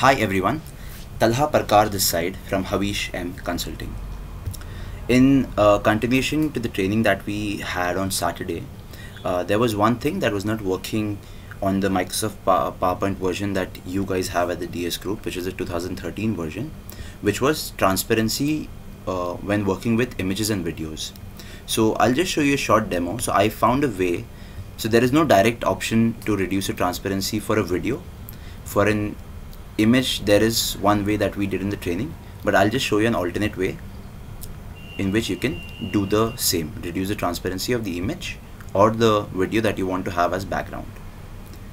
Hi everyone, Talha Parkar this side from Havish M Consulting. In uh, continuation to the training that we had on Saturday, uh, there was one thing that was not working on the Microsoft PowerPoint version that you guys have at the DS group, which is the 2013 version, which was transparency uh, when working with images and videos. So I'll just show you a short demo. So I found a way. So there is no direct option to reduce the transparency for a video. For an image there is one way that we did in the training but I'll just show you an alternate way in which you can do the same reduce the transparency of the image or the video that you want to have as background.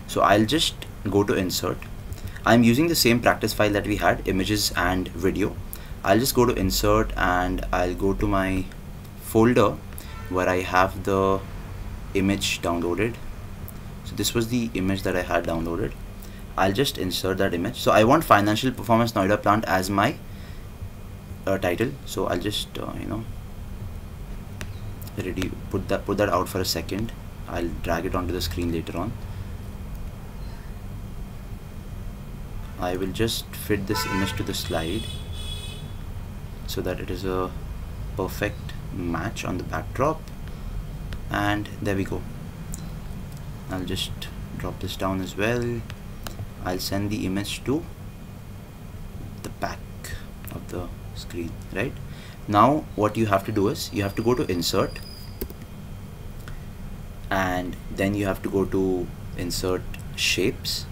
So I'll just go to insert. I'm using the same practice file that we had images and video. I'll just go to insert and I'll go to my folder where I have the image downloaded. So this was the image that I had downloaded I'll just insert that image. So I want financial performance Noida plant as my uh, title. So I'll just uh, you know ready put that put that out for a second. I'll drag it onto the screen later on. I will just fit this image to the slide so that it is a perfect match on the backdrop. And there we go. I'll just drop this down as well I'll send the image to the back of the screen right? Now what you have to do is you have to go to insert and then you have to go to insert shapes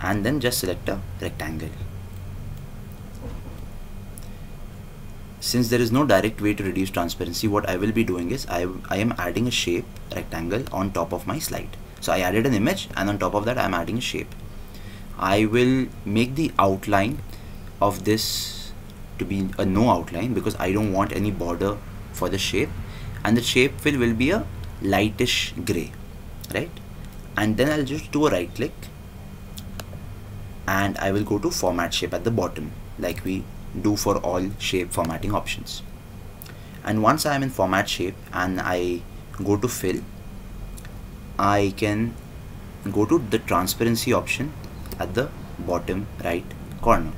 and then just select a rectangle. Since there is no direct way to reduce transparency what I will be doing is I, I am adding a shape rectangle on top of my slide so I added an image and on top of that I'm adding a shape. I will make the outline of this to be a no outline because I don't want any border for the shape. And the shape fill will be a lightish gray right? And then I'll just do a right click and I will go to format shape at the bottom like we do for all shape formatting options. And once I am in format shape and I go to fill I can go to the transparency option at the bottom right corner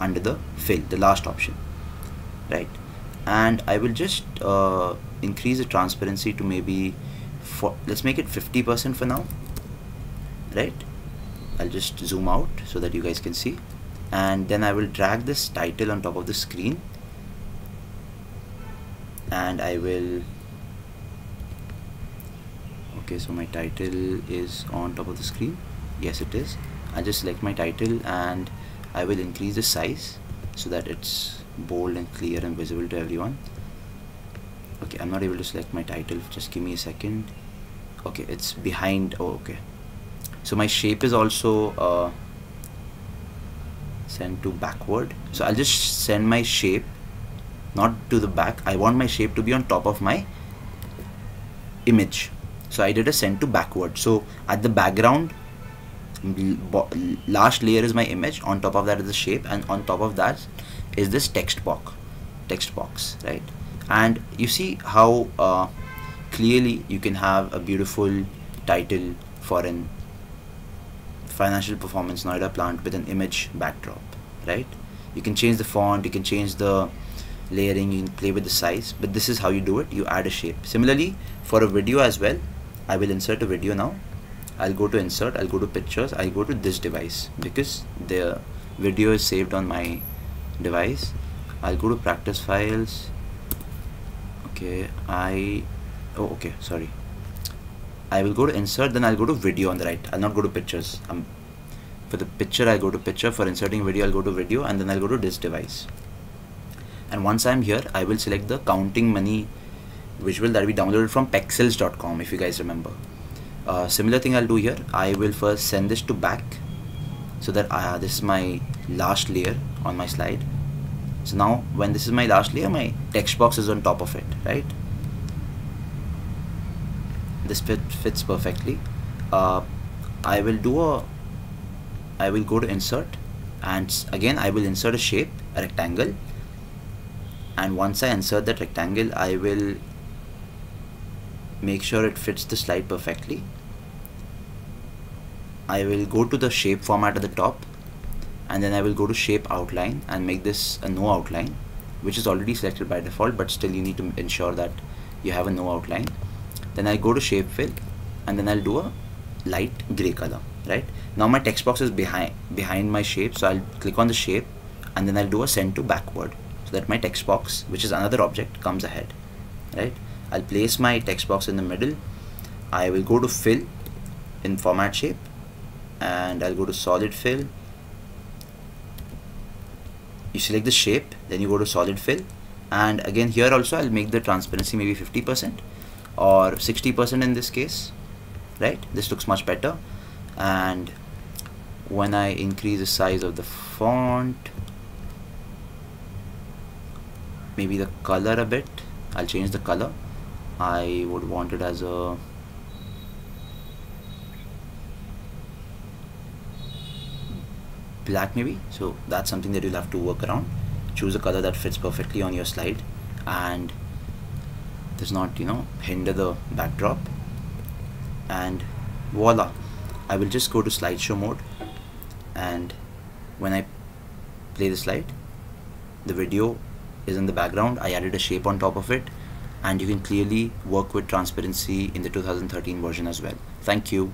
under the fill the last option right? And I will just uh, increase the transparency to maybe for let's make it 50% for now right? I'll just zoom out so that you guys can see. And then I will drag this title on top of the screen. And I will okay so my title is on top of the screen. Yes it is. I'll just select my title and I will increase the size so that it's bold and clear and visible to everyone. Okay I'm not able to select my title. Just give me a second. Okay it's behind. Oh okay. So my shape is also uh, sent to backward. So I'll just send my shape not to the back. I want my shape to be on top of my image so I did a send to backward. So at the background last layer is my image. On top of that is the shape. And on top of that is this text box. Text box right? And you see how uh, clearly you can have a beautiful title for an financial performance Noida plant with an image backdrop right? You can change the font. You can change the layering. You can play with the size. But this is how you do it. You add a shape. Similarly for a video as well I will insert a video now I'll go to insert I'll go to pictures I'll go to this device because the video is saved on my device I'll go to practice files okay I oh okay sorry I will go to insert then I'll go to video on the right I'll not go to pictures um, for the picture I'll go to picture for inserting video I'll go to video and then I'll go to this device and once I'm here I will select the counting money visual that we downloaded from pexels.com if you guys remember. Uh, similar thing I'll do here. I will first send this to back so that uh, this is my last layer on my slide. So now when this is my last layer my text box is on top of it right? This fit fits perfectly. Uh, I will do a I will go to insert and again I will insert a shape a rectangle. And once I insert that rectangle I will make sure it fits the slide perfectly. I will go to the shape format at the top and then I will go to shape outline and make this a no outline which is already selected by default but still you need to ensure that you have a no outline. Then I'll go to shape fill and then I'll do a light gray color right? Now my text box is behind behind my shape so I'll click on the shape and then I'll do a send to backward so that my text box which is another object comes ahead right I'll place my text box in the middle. I will go to fill in format shape and I'll go to solid fill. You select the shape then you go to solid fill. And again here also I'll make the transparency maybe 50% or 60% in this case right? This looks much better. And when I increase the size of the font maybe the color a bit I'll change the color I would want it as a black maybe? So that's something that you'll have to work around. Choose a color that fits perfectly on your slide and does not you know hinder the backdrop. And voila I will just go to slideshow mode and when I play the slide the video is in the background. I added a shape on top of it and you can clearly work with transparency in the 2013 version as well. Thank you